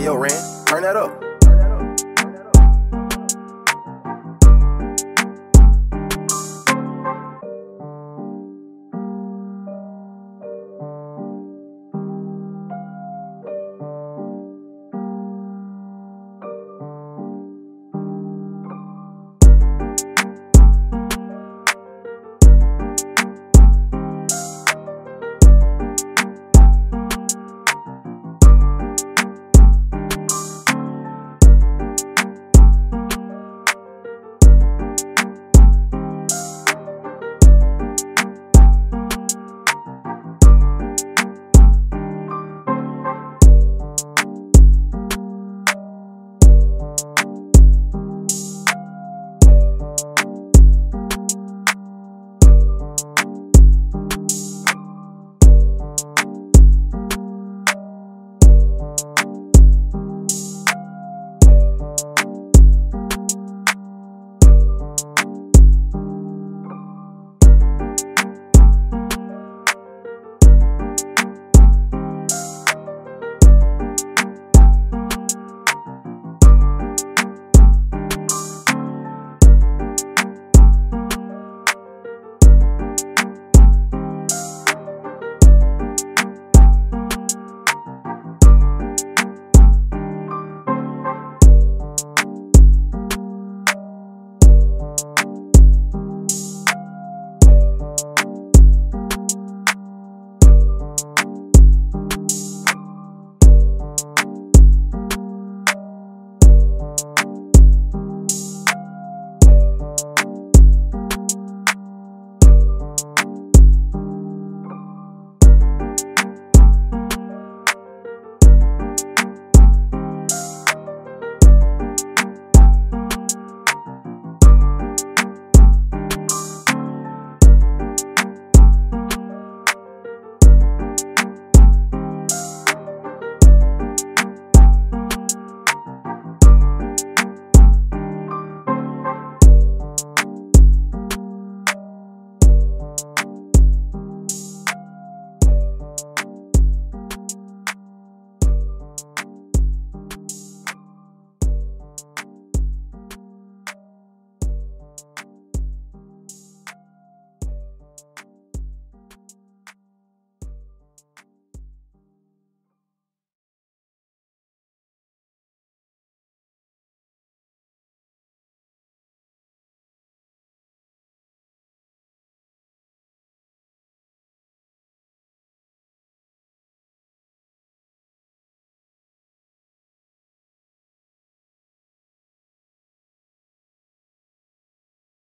Hey, yo, Ren, turn that up.